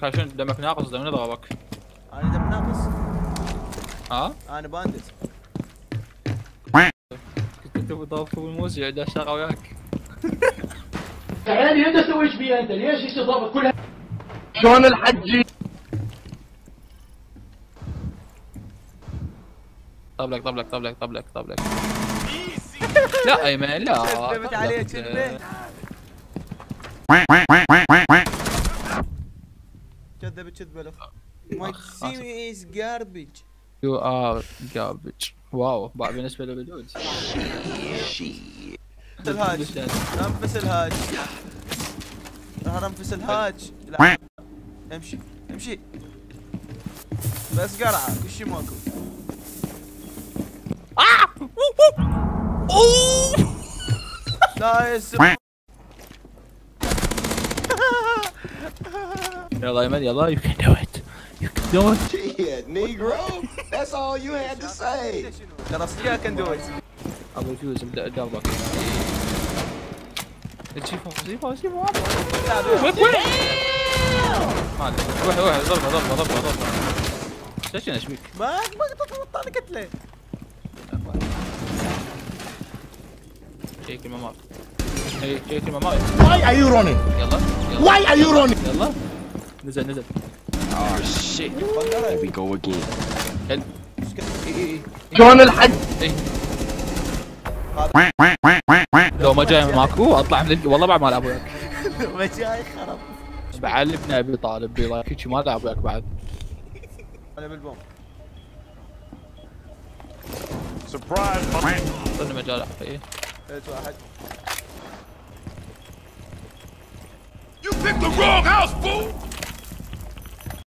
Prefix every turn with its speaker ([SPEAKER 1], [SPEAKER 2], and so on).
[SPEAKER 1] شنو دمك ناقص دم نضربك
[SPEAKER 2] أنا دم ناقص.
[SPEAKER 1] ها؟
[SPEAKER 2] أنا باندت
[SPEAKER 1] كنت تبي ضربك بالموس يقعد اشتغل وياك.
[SPEAKER 3] يعني أنت تسوي إيش فيها أنت؟ ليش إيش تضرب؟ كلها
[SPEAKER 4] شلون الحجي
[SPEAKER 1] طبلك طبلك طبلك طبلك طبلك لا ايمن لا.
[SPEAKER 2] كذبت عليه
[SPEAKER 1] طبلك.
[SPEAKER 2] كذبه كذب كذبه له My
[SPEAKER 1] أخ،
[SPEAKER 2] team is garbage
[SPEAKER 1] يو ار جاربج واو بعد بالنسبه للبدود
[SPEAKER 2] الهاج انفس الهاج راح انفس الهاج لا امشي امشي بس قرعه كل شيء ماكو لا يسمع
[SPEAKER 1] يلا ايمن يلا يو كان دو ات يو كان دو ات
[SPEAKER 4] Shit, Negro. That's all you had to say.
[SPEAKER 2] صدق كان دويت
[SPEAKER 1] ابو الفيوز ابدا دربك تشوفه سيفه سيفه
[SPEAKER 2] لا،
[SPEAKER 1] وين وين ما ادري روح روح ضربه ضربه ضربه ضربه ليش إيش بيك؟
[SPEAKER 2] ما ما تطلع لي قتله
[SPEAKER 1] شيك الممر شيك الممر
[SPEAKER 4] Why are you running?
[SPEAKER 1] يلا يلا
[SPEAKER 4] Why are you running?
[SPEAKER 1] يلا نزل نزل.
[SPEAKER 4] Oh shit. Here we go again.
[SPEAKER 1] حلو.
[SPEAKER 4] شلون الحج؟
[SPEAKER 1] اي لو ما جاي ماكو أطلع من ال- والله بعد ما ألعب وياك.
[SPEAKER 2] ما جاي خرب.
[SPEAKER 1] بعلمنا ابي طالب بي لايك هيك ما ألعب وياك بعد.
[SPEAKER 2] أنا بالبوم.
[SPEAKER 1] ضمن مجال احفي
[SPEAKER 2] قلت واحد
[SPEAKER 5] You picked the wrong house, fool!